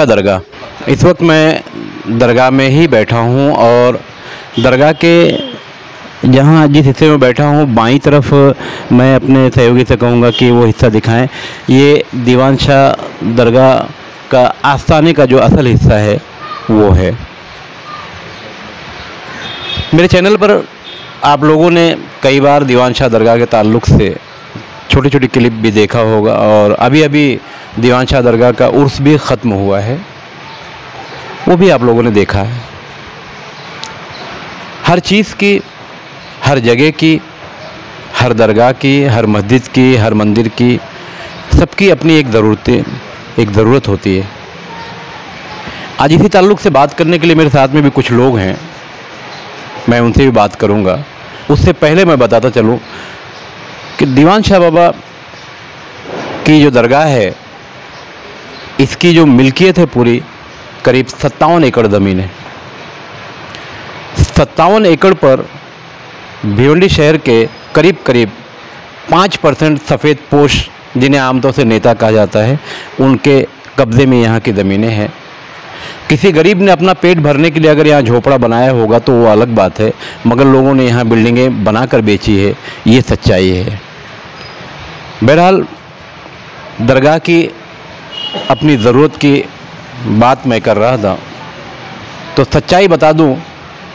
शाह दरगाह। इस वक्त मैं दरगाह में ही बैठा हूँ और दरगाह के जहाँ जिस हिस्से में बैठा हूँ, बाई तरफ़ मैं अपने सहयोगी से कहूँगा कि वो हिस्सा दिखाएँ। ये दीवान शाह दरगाह का आस्थाने का जो असल हिस्सा है, वो है। मेरे चैनल पर आप लोगों ने कई बार दीवान शाह दरगाह के ताल्लुक़ से छोटी छोटी क्लिप भी देखा होगा और अभी अभी दीवान शाह दरगाह का उर्स भी ख़त्म हुआ है। वो भी आप लोगों ने देखा है। हर चीज़ की, हर जगह की, हर दरगाह की, हर मस्जिद की, हर मंदिर की सबकी अपनी एक ज़रूरतें, एक ज़रूरत होती है। आज इसी ताल्लुक़ से बात करने के लिए मेरे साथ में भी कुछ लोग हैं। मैं उनसे भी बात करूँगा। उससे पहले मैं बताता चलूँ कि दीवान शाह बाबा की जो दरगाह है, इसकी जो मिल्कियत है पूरी, करीब सत्तावन एकड़ ज़मीन है। सत्तावन एकड़ पर भिवंडी शहर के करीब करीब पाँच परसेंट सफ़ेद पोश, जिन्हें आमतौर से नेता कहा जाता है, उनके कब्ज़े में यहाँ की ज़मीनें हैं। किसी गरीब ने अपना पेट भरने के लिए अगर यहाँ झोपड़ा बनाया होगा तो वो अलग बात है, मगर लोगों ने यहाँ बिल्डिंगें बनाकर बेची है, ये सच्चाई है। बहरहाल, दरगाह की अपनी ज़रूरत की बात मैं कर रहा था। तो सच्चाई बता दूँ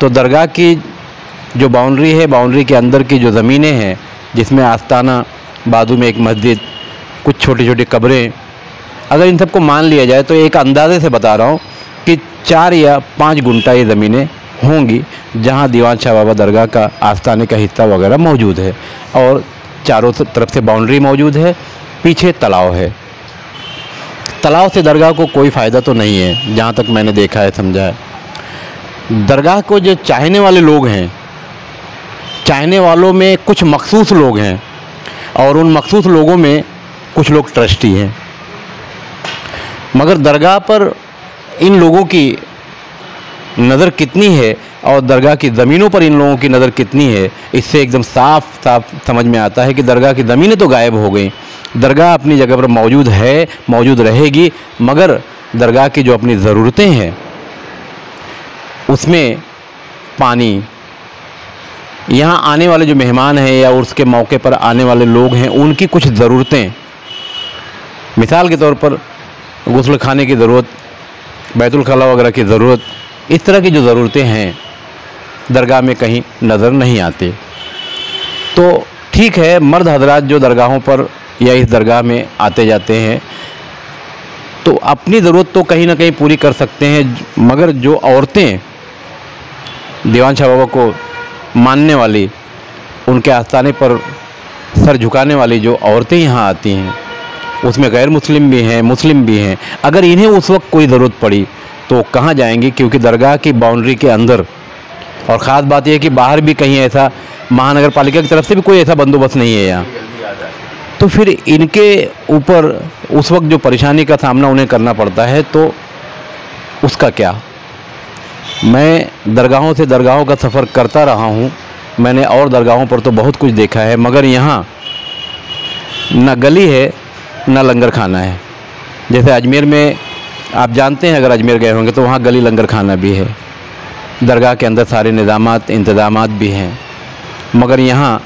तो दरगाह की जो बाउंड्री है, बाउंड्री के अंदर की जो ज़मीनें हैं, जिसमें आस्ताना बाजू में एक मस्जिद, कुछ छोटी छोटी कब्रें, अगर इन सबको मान लिया जाए तो एक अंदाजे से बता रहा हूँ कि चार या पाँच गुंटा ये ज़मीनें होंगी, जहाँ दीवान शाह बाबा दरगाह का आस्थाने का हिस्सा वगैरह मौजूद है। और चारों तरफ़ से बाउंड्री मौजूद है, पीछे तालाब है। तालाब से दरगाह को कोई फ़ायदा तो नहीं है, जहाँ तक मैंने देखा है, समझा है। दरगाह को जो चाहने वाले लोग हैं, चाहने वालों में कुछ मखसूस लोग हैं, और उन मखसूस लोगों में कुछ लोग ट्रस्टी हैं। मगर दरगाह पर इन लोगों की नज़र कितनी है और दरगाह की ज़मीनों पर इन लोगों की नज़र कितनी है, इससे एकदम साफ़ साफ़ समझ में आता है कि दरगाह की ज़मीनें तो गायब हो गई। दरगाह अपनी जगह पर मौजूद है, मौजूद रहेगी, मगर दरगाह की जो अपनी ज़रूरतें हैं, उसमें पानी। यहाँ आने वाले जो मेहमान हैं या उसके मौके पर आने वाले लोग हैं, उनकी कुछ ज़रूरतें। मिसाल के तौर पर गसल खाने की ज़रूरत, बैतुल खला वगैरह की ज़रूरत, इस तरह की जो ज़रूरतें हैं दरगाह में कहीं नज़र नहीं आते। तो ठीक है, मर्द हजरात जो दरगाहों पर या इस दरगाह में आते जाते हैं तो अपनी ज़रूरत तो कहीं ना कहीं पूरी कर सकते हैं, मगर जो औरतें दीवान शाह बाबा को मानने वाली, उनके आस्थाने पर सर झुकाने वाली जो औरतें यहाँ आती हैं, उसमें गैर मुस्लिम भी हैं, मुस्लिम भी हैं, अगर इन्हें उस वक्त कोई ज़रूरत पड़ी तो कहाँ जाएँगी? क्योंकि दरगाह की बाउंड्री के अंदर और ख़ास बात यह कि बाहर भी कहीं ऐसा महानगर पालिका की तरफ़ से भी कोई ऐसा बंदोबस्त नहीं है यहाँ। तो फिर इनके ऊपर उस वक्त जो परेशानी का सामना उन्हें करना पड़ता है तो उसका क्या? मैं दरगाहों से दरगाहों का सफ़र करता रहा हूँ। मैंने और दरगाहों पर तो बहुत कुछ देखा है, मगर यहाँ न गली है, न लंगर खाना है। जैसे अजमेर में आप जानते हैं, अगर अजमेर गए होंगे तो वहाँ गली लंगर खाना भी है। दरगाह के अंदर सारे निज़ाम इंतज़ाम भी हैं। मगर यहाँ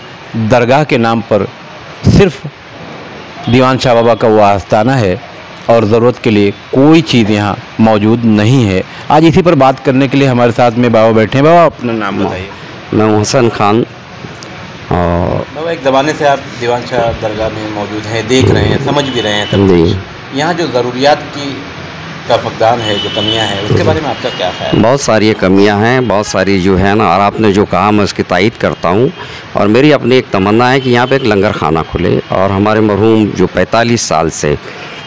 दरगाह के नाम पर सिर्फ़ दीवान शाह बाबा का वो आस्थाना है और ज़रूरत के लिए कोई चीज़ यहाँ मौजूद नहीं है। आज इसी पर बात करने के लिए हमारे साथ में बाबा बैठे हैं। बाबा अपना नाम बताइए। मैं हसन खान और बाबा एक ज़माने से आप दीवान शाह दरगाह में मौजूद हैं देख रहे हैं समझ भी रहे हैं सब यहाँ जो ज़रूरियात की का फकदान है, जो कमियाँ हैं, उसके बारे में आपका क्या ख्याल बहुत सारी कमियाँ हैं, बहुत सारी जो है ना, और आपने जो कहा, मैं उसकी तायद करता हूँ। और मेरी अपनी एक तमन्ना है कि यहाँ पे एक लंगर खाना खुले, और हमारे मरहूम जो 45 साल से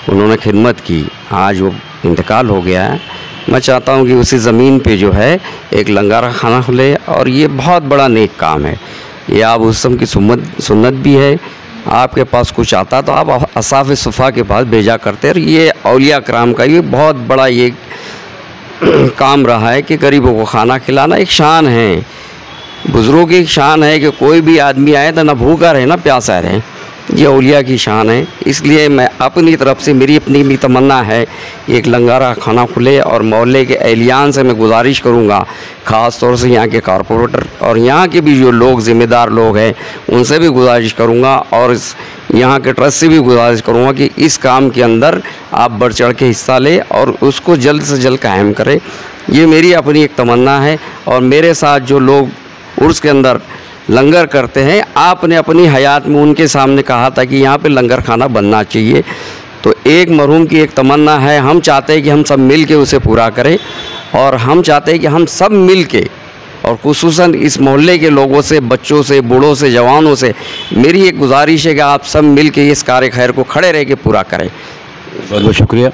उन्होंने खिदमत की, आज वो इंतकाल हो गया है। मैं चाहता हूँ कि उसी ज़मीन पे जो है एक लंगर खाना खुले, और ये बहुत बड़ा नेक काम है। ये आप उसम की सुन्नत सुन्नत भी है आपके पास कुछ आता तो आप असाफ सफ़ा के पास भेजा करते और ये अलिया कराम का ये बहुत बड़ा ये काम रहा है कि गरीबों को खाना खिलाना एक शान है। बुज़ुर्गों की एक शान है कि कोई भी आदमी आए तो ना भूखा रहे, ना प्यासा रहे। ये औलिया की शान है। इसलिए मैं अपनी तरफ़ से मेरी अपनी भी तमन्ना है एक लंगारा खाना खुले और मोहल्ले के एहलियान से मैं गुजारिश करूँगा, ख़ास तौर से यहाँ के कारपोरेटर और यहाँ के भी जो लोग, ज़िम्मेदार लोग हैं, उनसे भी गुजारिश करूँगा और इस यहाँ के ट्रस्ट से भी गुजारिश करूँगा कि इस काम के अंदर आप बढ़ चढ़ के हिस्सा लें और उसको जल्द से जल्द कायम करें। ये मेरी अपनी एक तमन्ना है और मेरे साथ जो लोग उर्स के अंदर लंगर करते हैं। आपने अपनी हयात में उनके सामने कहा था कि यहाँ पे लंगर खाना बनना चाहिए। तो एक मरहूम की एक तमन्ना है। हम चाहते हैं कि हम सब मिल के उसे पूरा करें और हम चाहते हैं कि हम सब मिल के और खसूस इस मोहल्ले के लोगों से, बच्चों से, बूढ़ों से, जवानों से मेरी एक गुजारिश है कि आप सब मिल के इस कार्य खैर को खड़े रह के पूरा करें। बहुत बहुत शुक्रिया।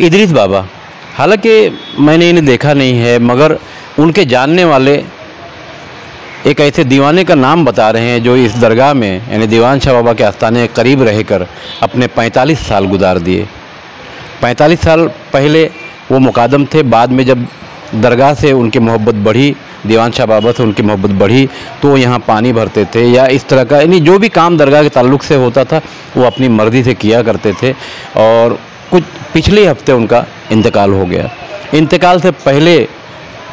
इदरीस बाबा, हालाँकि मैंने इन्हें देखा नहीं है, मगर उनके जानने वाले एक ऐसे दीवाने का नाम बता रहे हैं जो इस दरगाह में, यानी दीवान शाह बाबा के आस्थाने के करीब रहकर अपने 45 साल गुजार दिए। 45 साल पहले वो मुकादम थे, बाद में जब दरगाह से उनकी मोहब्बत बढ़ी, दीवान शाह बाबा से उनकी मोहब्बत बढ़ी तो वो यहाँ पानी भरते थे या इस तरह का, यानी जो भी काम दरगाह के ताल्लुक से होता था, वो अपनी मर्ज़ी से किया करते थे और कुछ पिछले हफ़्ते उनका इंतकाल हो गया। इंतकाल से पहले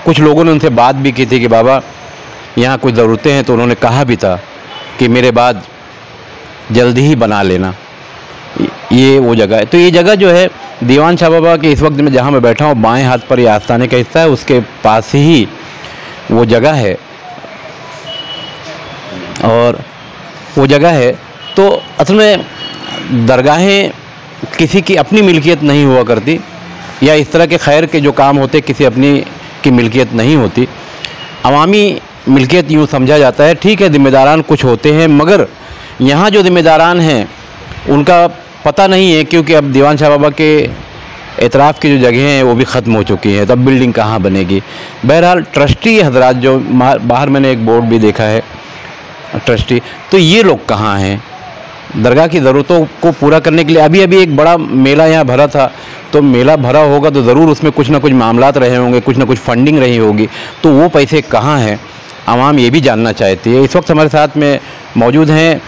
कुछ लोगों ने उनसे बात भी की थी कि बाबा यहाँ कुछ ज़रूरतें हैं तो उन्होंने कहा भी था कि मेरे बाद जल्दी ही बना लेना। ये वो जगह है। तो ये जगह जो है, दीवान शाह बाबा के इस वक्त मैं जहाँ मैं बैठा हूँ, बाएँ हाथ पर ये आस्थाने का हिस्सा है, उसके पास ही वो जगह है। और वो जगह है। तो असल में दरगाहें किसी की अपनी मिल्कियत नहीं हुआ करती, या इस तरह के खैर के जो काम होते, किसी अपनी की मिल्कियत नहीं होती। अवामी मिल्कियत यूँ समझा जाता है, ठीक है, ज़िम्मेदारान कुछ होते हैं, मगर यहाँ जो ज़िम्मेदारान हैं, उनका पता नहीं है, क्योंकि अब दीवान शाह बाबा के एतराफ़ की जो जगह हैं, वो भी ख़त्म हो चुकी हैं तब बिल्डिंग कहाँ बनेगी? बहरहाल ट्रस्टी हजरात जो बाहर मैंने एक बोर्ड भी देखा है ट्रस्टी तो ये लोग कहाँ हैं? दरगाह की ज़रूरतों को पूरा करने के लिए, अभी अभी एक बड़ा मेला यहाँ भरा था तो मेला भरा होगा तो ज़रूर उसमें कुछ ना कुछ मामला रहे होंगे, कुछ ना कुछ फंडिंग रही होगी तो वो पैसे कहाँ हैं? आवाम ये भी जानना चाहती है। इस वक्त हमारे साथ में मौजूद हैं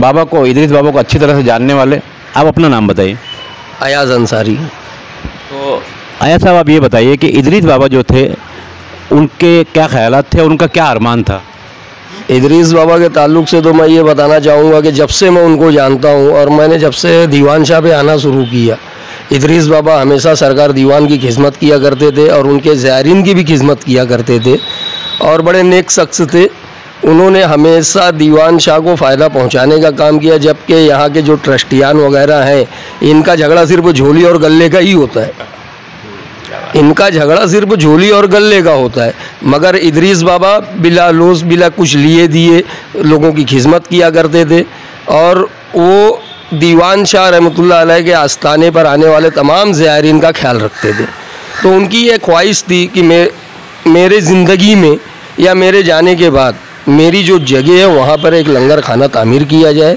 बाबा को इदरीस बाबा को अच्छी तरह से जानने वाले। आप अपना नाम बताइए। अयाज अंसारी। तो अयाज साहब आप ये बताइए कि इदरीस बाबा जो थे उनके क्या ख्याल थे उनका क्या अरमान था? इदरीस बाबा के ताल्लुक से तो मैं ये बताना चाहूँगा कि जब से मैं उनको जानता हूँ और मैंने जब से दीवान शाह पे आना शुरू किया इदरीस बाबा हमेशा सरकार दीवान की खिदमत किया करते थे और उनके ज़ायरीन की भी खिदमत किया करते थे। और बड़े नेक शख्स थे। उन्होंने हमेशा दीवान शाह को फ़ायदा पहुँचाने का काम किया, जबकि यहाँ के जो ट्रस्टियान वगैरह हैं, इनका झगड़ा सिर्फ़ झोली और गले का ही होता है। इनका झगड़ा सिर्फ़ झोली और गले का होता है। मगर इदरीस बाबा बिला लोस बिला कुछ लिए दिए, लोगों की खिदमत किया करते थे। और वो दीवान शाह रहमतुल्लाह के आस्थाने पर आने वाले तमाम ज़ायरीन का ख्याल रखते थे। तो उनकी ये ख्वाहिश थी कि मैं मेरे ज़िंदगी में या मेरे जाने के बाद मेरी जो जगह है, वहाँ पर एक लंगर खाना तामीर किया जाए।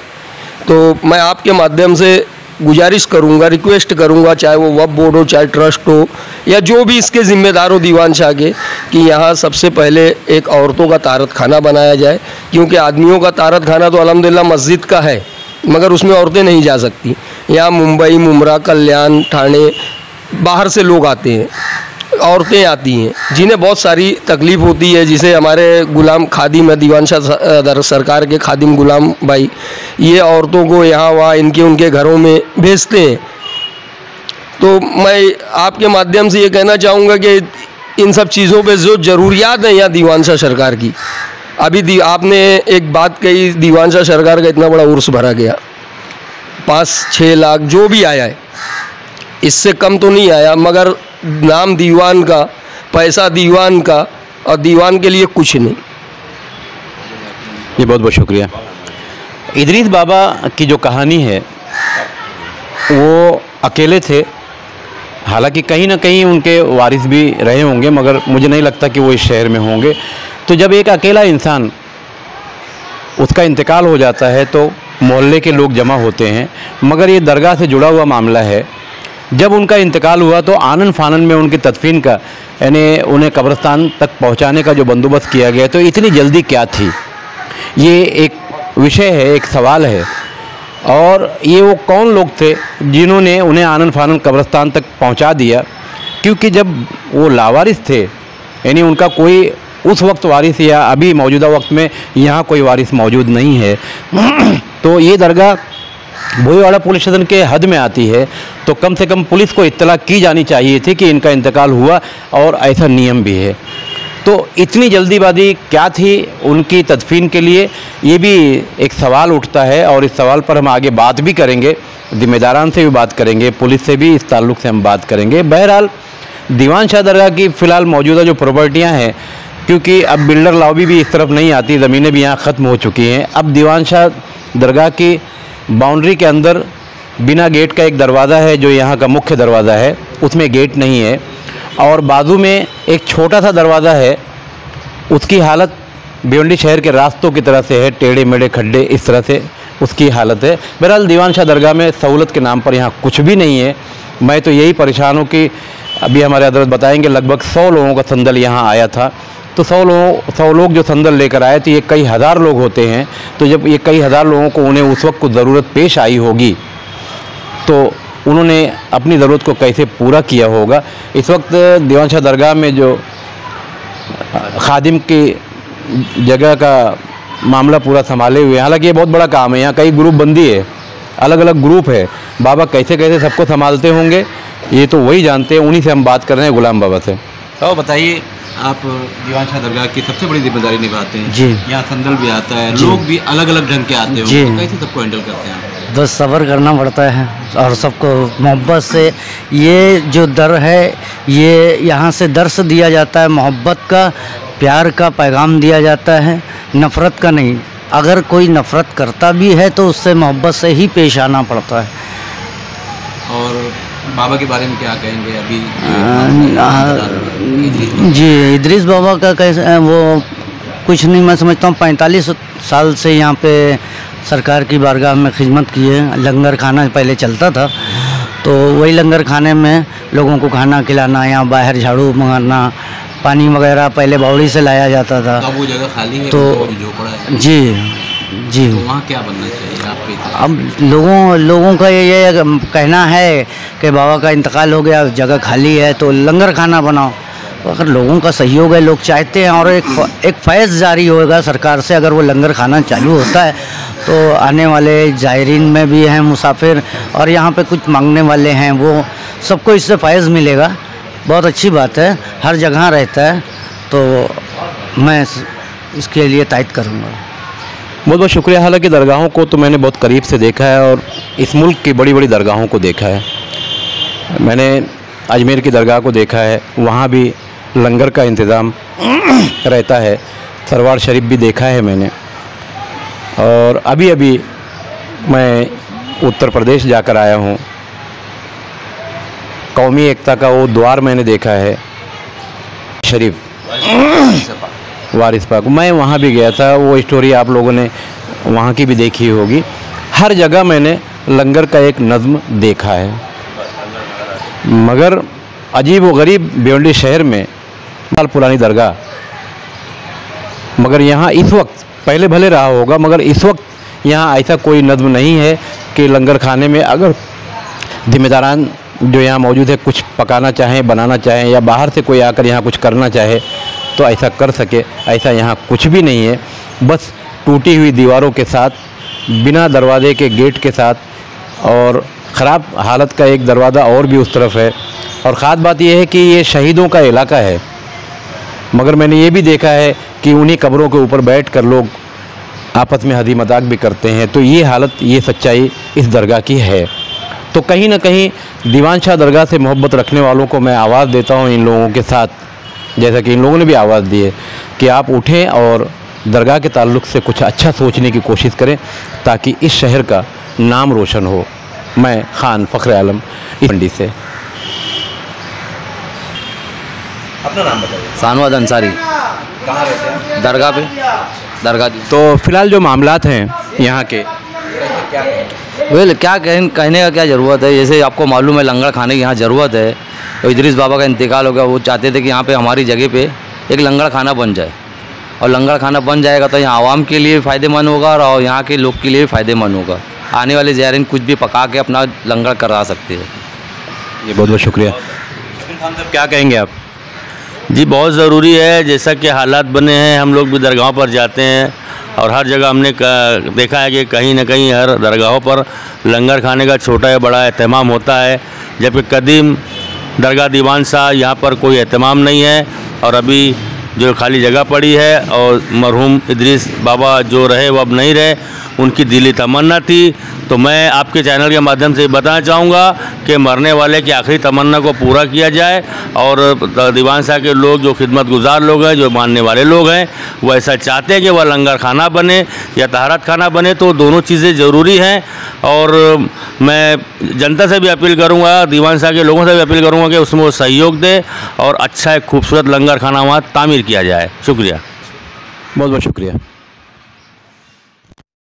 तो मैं आपके माध्यम से गुजारिश करूँगा, रिक्वेस्ट करूँगा, चाहे वो वब बोर्ड हो, चाहे ट्रस्ट हो, या जो भी इसके ज़िम्मेदार हो, दीवान शाह के, कि यहाँ सबसे पहले एक औरतों का तारत खाना बनाया जाए। क्योंकि आदमियों का तारत खाना तो अलहमदिल्ला मस्जिद का है, मगर उसमें औरतें नहीं जा सकती। यहाँ मुंबई मुमरा कल्याण, ठाणे, बाहर से लोग आते हैं। औरतें आती हैं जिन्हें बहुत सारी तकलीफ़ होती है जिसे हमारे गुलाम खादिम है दीवान शाह सरकार के खादिम गुलाम भाई ये औरतों को यहाँ वहाँ इनके उनके घरों में भेजते हैं। तो मैं आपके माध्यम से ये कहना चाहूँगा कि इन सब चीज़ों पे जो ज़रूरियात हैं यहाँ दीवान शाह सरकार की अभी दी, आपने एक बात कही दीवान शाह सरकार का इतना बड़ा उर्स भरा गया। पाँच छः लाख जो भी आया है इससे कम तो नहीं आया मगर नाम दीवान का, पैसा दीवान का और दीवान के लिए कुछ नहीं। जी, बहुत बहुत शुक्रिया। इदरीस बाबा की जो कहानी है, वो अकेले थे। हालाँकि कहीं ना कहीं उनके वारिस भी रहे होंगे, मगर मुझे नहीं लगता कि वो इस शहर में होंगे। तो जब एक अकेला इंसान उसका इंतकाल हो जाता है तो मोहल्ले के लोग जमा होते हैं। मगर ये दरगाह से जुड़ा हुआ मामला है जब उनका इंतकाल हुआ तो आनंद फानन में उनकी तदफीन का, यानी उन्हें कब्रस्तान तक पहुँचाने का जो बंदोबस्त किया गया तो इतनी जल्दी क्या थी? ये एक विषय है, एक सवाल है। और ये वो कौन लोग थे जिन्होंने उन्हें आनंद फानन कब्रस्तान तक पहुँचा दिया? क्योंकि जब वो लावारिस थे, यानी उनका कोई उस वक्त वारिस या अभी मौजूदा वक्त में यहाँ कोई वारिस मौजूद नहीं है तो ये दरगाह भोईवाड़ा पुलिस स्टेशन के हद में आती है तो कम से कम पुलिस को इत्तला की जानी चाहिए थी कि इनका इंतकाल हुआ और ऐसा नियम भी है। तो इतनी जल्दीबाजी क्या थी उनकी तदफीन के लिए, ये भी एक सवाल उठता है और इस सवाल पर हम आगे बात भी करेंगे। जिम्मेदारान से भी बात करेंगे, पुलिस से भी इस ताल्लुक से हम बात करेंगे। बहरहाल, दीवान शाह दरगाह की फ़िलहाल मौजूदा जो प्रॉपर्टियाँ हैं, क्योंकि अब बिल्डर लॉबी भी इस तरफ़ नहीं आती, ज़मीनें भी यहाँ ख़त्म हो चुकी हैं। अब दीवान शाह दरगाह की बाउंड्री के अंदर बिना गेट का एक दरवाज़ा है, जो यहाँ का मुख्य दरवाज़ा है, उसमें गेट नहीं है। और बाजू में एक छोटा सा दरवाज़ा है, उसकी हालत भिवंडी शहर के रास्तों की तरह से है, टेढ़े मेढ़े, खड्डे, इस तरह से उसकी हालत है। बहरहाल दीवान शाह दरगाह में सहूलत के नाम पर यहाँ कुछ भी नहीं है। मैं तो यही परेशान हूँ कि अभी हमारे हज़रत बताएँगे, लगभग सौ लोगों का संदल यहाँ आया था। तो सौ लोगों सौ लोग जो संदल लेकर आए तो ये कई हज़ार लोग होते हैं। तो जब ये कई हज़ार लोगों को उन्हें उस वक्त कुछ ज़रूरत पेश आई होगी तो उन्होंने अपनी ज़रूरत को कैसे पूरा किया होगा? इस वक्त दीवान शाह दरगाह में जो, खादिम की जगह का मामला पूरा संभाले हुए हैं। हालाँकि ये बहुत बड़ा काम है, यहाँ कई ग्रुप बंदी है अलग अलग ग्रुप है। बाबा कैसे कैसे सबको संभालते होंगे, ये तो वही जानते हैं, उन्हीं से हम बात कर रहे हैं, गुलाम बाबा से। तो बताइए आप दीवान शाह दरगाह की सबसे बड़ी ज़िम्मेदारी निभाते हैं। जी। यहाँ संदल भी आता है लोग भी अलग अलग ढंग के आते हैं तो कैसे सबको हैंडल करते हैं आप? बस सब्र करना पड़ता है और सबको मोहब्बत से ये जो दर है ये यहाँ से दर्श दिया जाता है। मोहब्बत का प्यार का पैगाम दिया जाता है नफ़रत का नहीं। अगर कोई नफ़रत करता भी है तो उससे मोहब्बत से ही पेश आना पड़ता है। बाबा के बारे में क्या कहेंगे? अभी आ, जी इदरीस बाबा का कैसे वो कुछ नहीं मैं समझता हूँ पैंतालीस साल से यहाँ पे सरकार की बारगाह में खिदमत की है। लंगर खाना पहले चलता था तो वही लंगर खाने में लोगों को खाना खिलाना यहाँ बाहर झाड़ू मंगाना पानी वगैरह पहले बावड़ी से लाया जाता था। अब वो जगह खाली है तो- है। जी जी। तो वहाँ क्या बनना चाहिए? आपके अब लोगों लोगों का ये ये कहना है कि बाबा का इंतकाल हो गया, जगह खाली है तो लंगर खाना बनाओ। तो अगर लोगों का सहयोग है, लोग चाहते हैं, और एक एक फैज़ जारी होगा सरकार से, अगर वो लंगर खाना चालू होता है तो आने वाले जायरीन में भी हैं मुसाफिर, और यहाँ पे कुछ मांगने वाले हैं, वो सबको इससे फैज़ मिलेगा। बहुत अच्छी बात है, हर जगह रहता है तो मैं इसके लिए तायद करूँगा। बहुत बहुत शुक्रिया। हालाँकि दरगाहों को तो मैंने बहुत करीब से देखा है, और इस मुल्क की बड़ी बड़ी दरगाहों को देखा है। मैंने अजमेर की दरगाह को देखा है, वहाँ भी लंगर का इंतज़ाम रहता है सरवार शरीफ भी देखा है मैंने। और अभी अभी मैं उत्तर प्रदेश जाकर आया हूँ। कौमी एकता का वो द्वार मैंने देखा है, शरीफ, वारिस पाक। मैं वहाँ भी गया था, वो स्टोरी आप लोगों ने वहाँ की भी देखी होगी। हर जगह मैंने लंगर का एक नज़म देखा है। मगर अजीब व गरीब भिवंडी शहर में साल पुरानी दरगाह। मगर यहाँ इस वक्त पहले भले रहा होगा, मगर इस वक्त यहाँ ऐसा कोई नज़म नहीं है कि लंगर खाने में अगर जिम्मेदारान जो यहाँ मौजूद है कुछ पकाना चाहें, बनाना चाहें या बाहर से कोई आकर यहाँ कुछ करना चाहे तो ऐसा कर सके, ऐसा यहाँ कुछ भी नहीं है। बस टूटी हुई दीवारों के साथ, बिना दरवाजे के गेट के साथ और ख़राब हालत का एक दरवाज़ा और भी उस तरफ़ है। और ख़ास बात यह है कि ये शहीदों का इलाका है। मगर मैंने ये भी देखा है कि उन्हीं कब्रों के ऊपर बैठ कर लोग आपस में हँसी मज़ाक भी करते हैं। तो ये हालत, ये सच्चाई इस दरगाह की है। तो कहीं ना कहीं दीवान शाह दरगाह से मोहब्बत रखने वालों को मैं आवाज़ देता हूँ इन लोगों के साथ, जैसा कि इन लोगों ने भी आवाज़ दी है कि आप उठें और दरगाह के ताल्लुक से कुछ अच्छा सोचने की कोशिश करें ताकि इस शहर का नाम रोशन हो। मैं खान फ़ख्र आलम इस मंडी से। अपना नाम बताइए। सानवाद अंसारी। कहाँ रहते हैं? दरगाह पे। दरगाह जी। तो फ़िलहाल जो मामला हैं यहाँ के। वेल क्या कहने कहने का क्या ज़रूरत है? जैसे आपको मालूम है लंगर खाने की यहाँ ज़रूरत है। तो इदरीस बाबा का इंतकाल हो गया वो चाहते थे कि यहाँ पे हमारी जगह पे एक लंगर खाना बन जाए। और लंगर खाना बन जाएगा तो यहाँ आवाम के लिए फ़ायदेमंद होगा और यहाँ के लोग के लिए भी फ़ायदेमंद होगा। आने वाले ज़ायरीन कुछ भी पका के अपना लंगर करा सकते हैं। जी बहुत बहुत शुक्रिया खान साहब क्या कहेंगे आप? जी बहुत ज़रूरी है जैसा कि हालात बने हैं हम लोग भी दरगाहों पर जाते हैं और हर जगह हमने देखा है कि कहीं ना कहीं हर दरगाहों पर लंगर खाने का छोटा या बड़ा अहतमाम होता है जबकि कदीम दरगाह दीवान शाह यहाँ पर कोई अहतमाम नहीं है और अभी जो खाली जगह पड़ी है और मरहूम इदरीस बाबा जो रहे वो अब नहीं रहे उनकी दिली तमन्ना थी। तो मैं आपके चैनल के माध्यम से बताना चाहूँगा कि मरने वाले की आखिरी तमन्ना को पूरा किया जाए और दीवान शाह के लोग, जो खिदमत गुजार लोग हैं, जो मानने वाले लोग हैं, वो ऐसा चाहते हैं कि वह लंगर खाना बने या तहारत खाना बने तो दोनों चीज़ें ज़रूरी हैं। और मैं जनता से भी अपील करूँगा, दीवान शाह के लोगों से भी अपील करूँगा कि उसमें वो सहयोग दें और अच्छा एक खूबसूरत लंगर खाना वहाँ तामीर किया जाए। शुक्रिया। बहुत बहुत शुक्रिया।